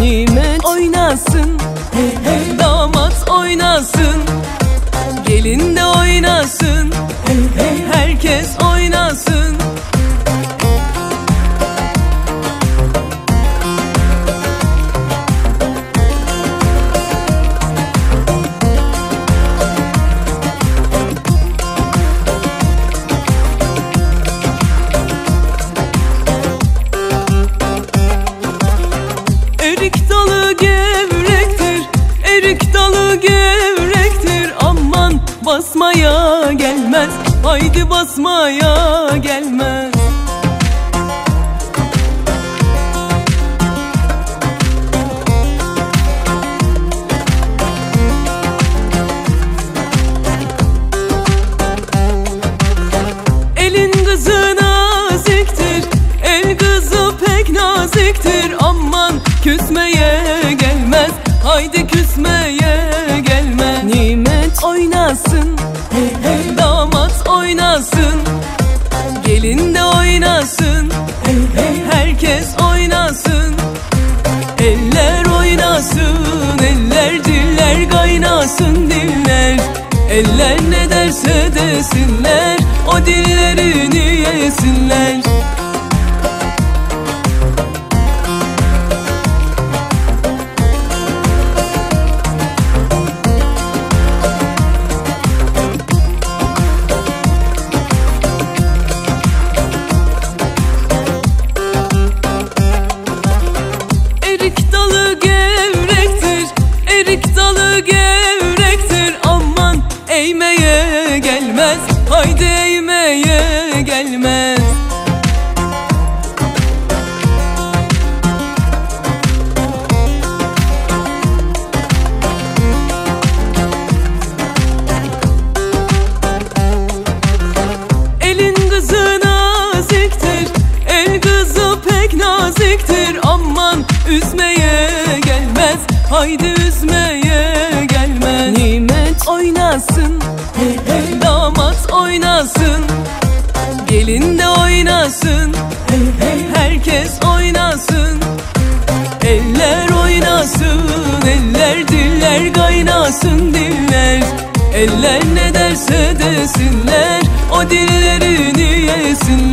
Nimet. Oynasın. Hey, hey. Damat oynasın. Gelin de oynasın. Hey, hey. Herkes oynasın dalı gevrektir, erik dalı gevrektir. Aman basmaya gelmez, haydi basmaya gelmez. Elin Eller ne derse desinler O dillerini yesinler gelmez, haydi eğmeye gelmez. Elin kızı naziktir El kızı pek naziktir. Aman üzmeye gelmez Haydi üzmeye oynasın. Gelin de oynasın. Herkes oynasın. Eller oynasın Eller diller kaynasın diller. Eller ne derse desinler O dillerini yesinler